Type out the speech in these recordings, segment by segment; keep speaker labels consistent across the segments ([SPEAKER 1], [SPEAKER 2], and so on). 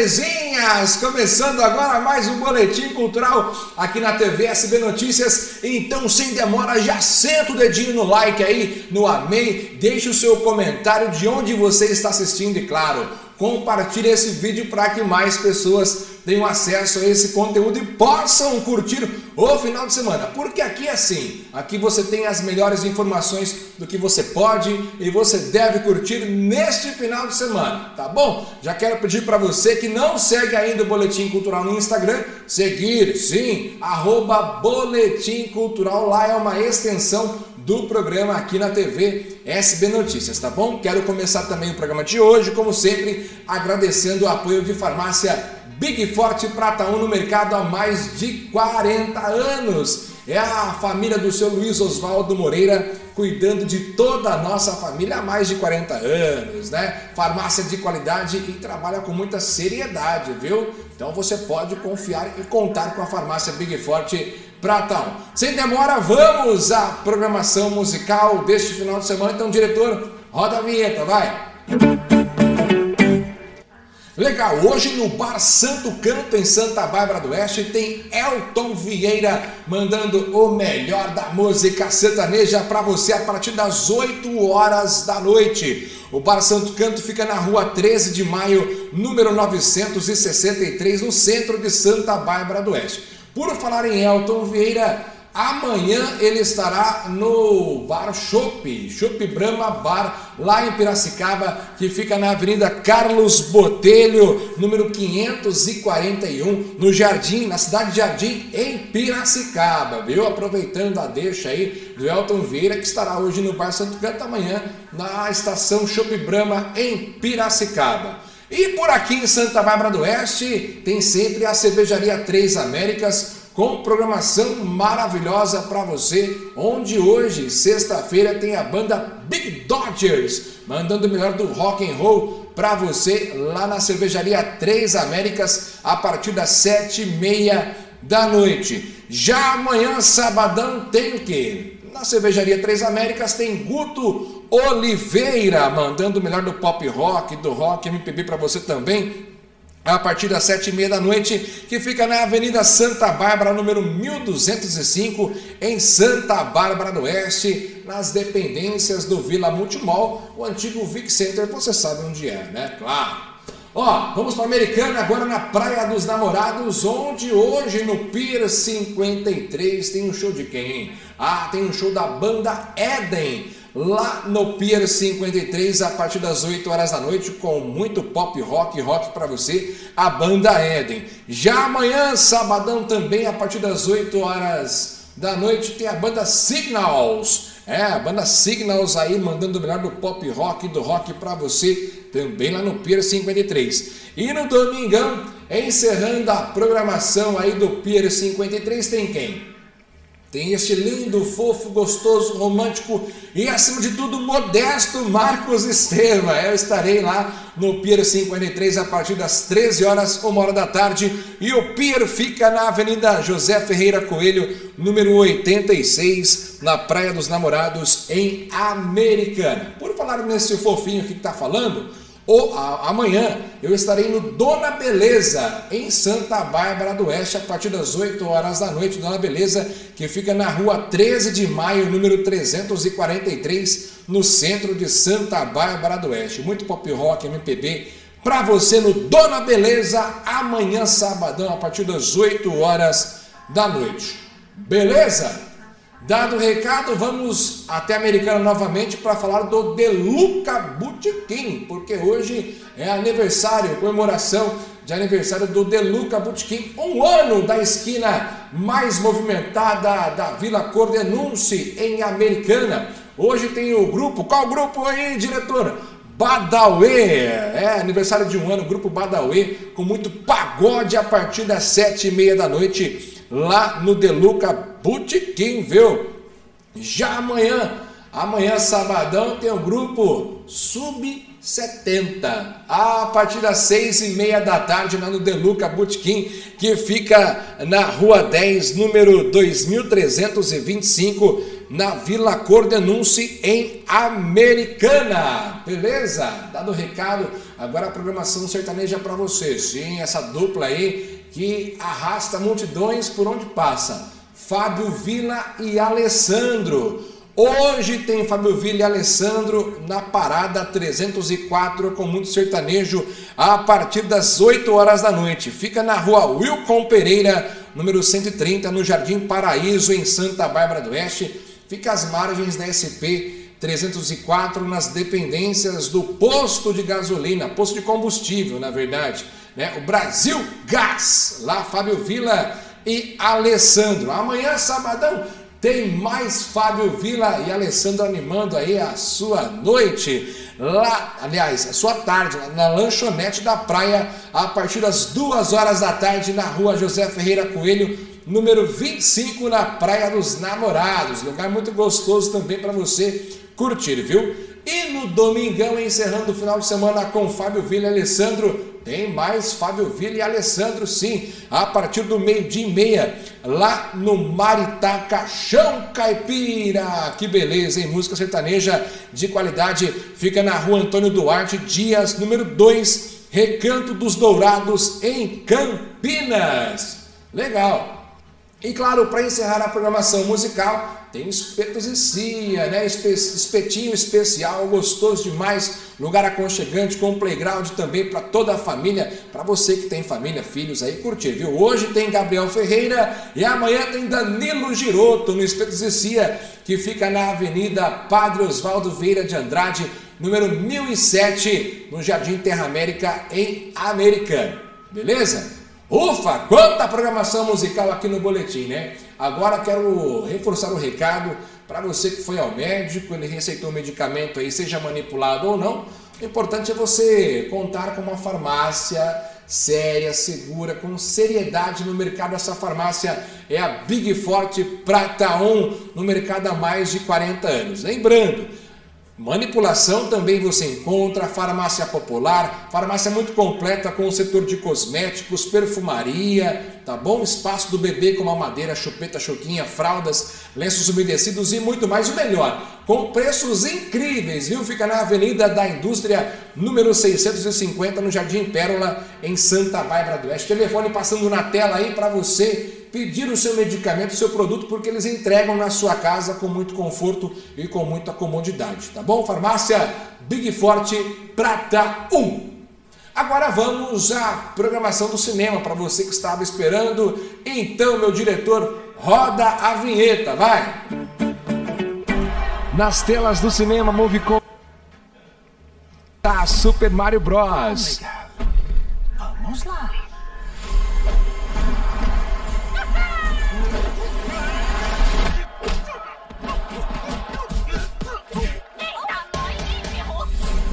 [SPEAKER 1] belezinhas! Começando agora mais um Boletim Cultural aqui na TV SB Notícias. Então, sem demora, já senta o dedinho no like aí, no amei, deixe o seu comentário de onde você está assistindo e, claro, compartilhe esse vídeo para que mais pessoas tenham acesso a esse conteúdo e possam curtir o final de semana. Porque aqui é assim, aqui você tem as melhores informações do que você pode e você deve curtir neste final de semana, tá bom? Já quero pedir para você que não segue ainda o Boletim Cultural no Instagram, seguir, sim, arroba Boletim Cultural, lá é uma extensão do programa aqui na TV SB Notícias, tá bom? Quero começar também o programa de hoje, como sempre, agradecendo o apoio de farmácia Big Forte Prata 1 no mercado há mais de 40 anos. É a família do seu Luiz Oswaldo Moreira cuidando de toda a nossa família há mais de 40 anos, né? Farmácia de qualidade e trabalha com muita seriedade, viu? Então você pode confiar e contar com a farmácia Big Forte Pratão. Sem demora, vamos à programação musical deste final de semana. Então, diretor, roda a vinheta, vai! Legal, hoje no Bar Santo Canto, em Santa Bárbara do Oeste, tem Elton Vieira mandando o melhor da música sertaneja para você a partir das 8 horas da noite. O Bar Santo Canto fica na rua 13 de maio, número 963, no centro de Santa Bárbara do Oeste. Por falar em Elton Vieira, amanhã ele estará no Bar Chopp, Chopp Brahma Bar, lá em Piracicaba, que fica na Avenida Carlos Botelho, número 541, no Jardim, na cidade de Jardim, em Piracicaba, viu? Aproveitando a deixa aí do Elton Vieira, que estará hoje no Bar Santo Canto, amanhã na estação Chopp Brahma, em Piracicaba. E por aqui em Santa Bárbara do Oeste tem sempre a Cervejaria Três Américas com programação maravilhosa para você, onde hoje, sexta-feira, tem a banda Big Dodgers mandando o melhor do rock and roll para você lá na Cervejaria Três Américas a partir das sete e meia da noite. Já amanhã, sabadão, tem o quê? Na Cervejaria Três Américas tem Guto Oliveira, mandando o melhor do pop rock, do rock MPB para você também, a partir das sete e meia da noite, que fica na Avenida Santa Bárbara, número 1205, em Santa Bárbara do Oeste, nas dependências do Vila Multimol, o antigo Vic Center, você sabe onde é, né? Claro. Ó, vamos para Americana, agora na Praia dos Namorados, onde hoje no Pier 53 tem um show de quem? Ah, tem um show da banda Eden lá no Pier 53 a partir das 8 horas da noite com muito pop rock rock para você, a banda Eden. Já amanhã, sabadão também a partir das 8 horas da noite tem a banda Signals. É, a banda Signals aí mandando o melhor do pop rock do rock para você também lá no Pier 53. E no domingão, encerrando a programação aí do Pier 53 tem quem? Tem este lindo, fofo, gostoso, romântico e, acima de tudo, modesto Marcos Esteva. Eu estarei lá no Pier 53 a partir das 13 horas, uma hora da tarde. E o Pier fica na Avenida José Ferreira Coelho, número 86, na Praia dos Namorados, em Americana. Por falar nesse fofinho que está falando, ou, a, amanhã eu estarei no Dona Beleza, em Santa Bárbara do Oeste, a partir das 8 horas da noite. Dona Beleza, que fica na rua 13 de maio, número 343, no centro de Santa Bárbara do Oeste. Muito pop rock, MPB, para você no Dona Beleza, amanhã, sabadão, a partir das 8 horas da noite. Beleza? Dado o recado, vamos até Americana novamente para falar do Deluca Botequim, porque hoje é aniversário, comemoração de aniversário do Deluca Botequim, um ano da esquina mais movimentada da Vila Cordenunce, em Americana. Hoje tem o grupo, qual grupo aí, diretor? Badauê, é aniversário de um ano, grupo Badauê, com muito pagode a partir das sete e meia da noite lá no Deluca Botequim, viu? Já amanhã, Amanhã, sabadão, tem o grupo Sub-70. A partir das seis e meia da tarde, lá no Deluca Botequim, que fica na Rua 10, número 2325, na Vila Cordenunce, em Americana. Beleza? Dado o recado, agora a programação sertaneja para você. Sim, essa dupla aí que arrasta multidões por onde passa. Fábio Vila e Alessandro. Hoje tem Fábio Vila e Alessandro na parada 304 com muito sertanejo a partir das 8 horas da noite. Fica na rua Wilcom Pereira, número 130, no Jardim Paraíso, em Santa Bárbara do Oeste. Fica às margens da SP 304, nas dependências do posto de gasolina, posto de combustível, na verdade. Né? O Brasil Gás, lá Fábio Vila e Alessandro. Amanhã, sabadão, tem mais Fábio Vila e Alessandro animando aí a sua noite lá, aliás, a sua tarde, na lanchonete da praia, a partir das duas horas da tarde, na rua José Ferreira Coelho, número 25, na Praia dos Namorados. Lugar muito gostoso também para você curtir, viu? E no domingão, encerrando o final de semana com Fábio Vila e Alessandro, tem mais Fábio Vila e Alessandro, sim, a partir do meio-dia e meia, lá no Maritá Caixão Caipira. Que beleza, hein? Música sertaneja de qualidade. Fica na rua Antônio Duarte, Dias, número 2, Recanto dos Dourados, em Campinas. Legal. E claro, para encerrar a programação musical, tem espetos e cia, né? Espetinho especial, gostoso demais, lugar aconchegante com playground também para toda a família, para você que tem família, filhos aí curtir, viu? Hoje tem Gabriel Ferreira e amanhã tem Danilo Giroto no Espetos e Cia, que fica na Avenida Padre Oswaldo Vieira de Andrade, número 1007, no Jardim Terra América em Americana. Beleza? Ufa, quanta programação musical aqui no boletim, né? Agora quero reforçar o recado para você que foi ao médico, ele receitou um medicamento aí, seja manipulado ou não. O importante é você contar com uma farmácia séria, segura, com seriedade no mercado. Essa farmácia é a Big Forte Prata 1 no mercado há mais de 40 anos. Lembrando, Manipulação também você encontra, farmácia popular, farmácia muito completa com o setor de cosméticos, perfumaria, tá bom? Espaço do bebê como a madeira, chupeta, choquinha, fraldas, lenços umedecidos e muito mais. O melhor, com preços incríveis, viu? Fica na Avenida da Indústria, número 650, no Jardim Pérola, em Santa Bárbara do Oeste. Telefone passando na tela aí para você pedir o seu medicamento, o seu produto, porque eles entregam na sua casa com muito conforto e com muita comodidade, tá bom? Farmácia Big Forte Prata 1. Agora vamos à programação do cinema para você que estava esperando. Então, meu diretor, roda a vinheta, vai! Nas telas do cinema Movicom tá Super Mario Bros.
[SPEAKER 2] Vamos lá.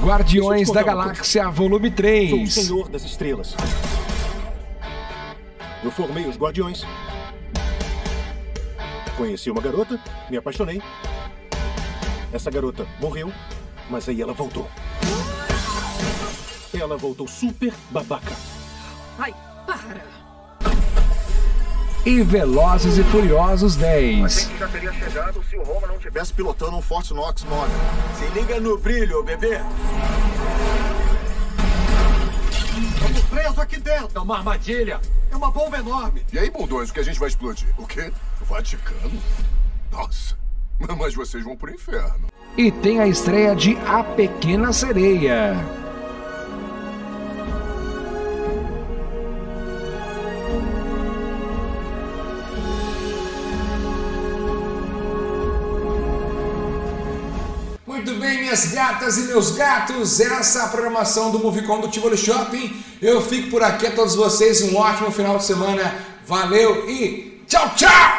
[SPEAKER 1] Guardiões da Galáxia, volume 3.
[SPEAKER 2] Sou o Senhor das Estrelas. Eu formei os Guardiões. Conheci uma garota, me apaixonei. Essa garota morreu, mas aí ela voltou. Ela voltou super babaca.
[SPEAKER 3] Ai, para!
[SPEAKER 1] E Velozes e Furiosos 10.
[SPEAKER 4] Achei que já teria chegado se o Roma não tivesse pilotando um Forte Knox 9. Se liga no brilho, bebê. Estamos presos aqui dentro.
[SPEAKER 5] É uma armadilha.
[SPEAKER 4] É uma bomba enorme.
[SPEAKER 6] E aí, bundões, o que a gente vai explodir? O quê? O Vaticano? Nossa, mas vocês vão pro inferno.
[SPEAKER 1] E tem a estreia de A Pequena Sereia. Minhas gatas e meus gatos, essa é a programação do Movicon do Tivoli Shopping. Eu fico por aqui a todos vocês, um ótimo final de semana. Valeu e tchau, tchau!